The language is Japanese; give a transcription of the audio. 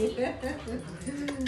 Hi, Glenn.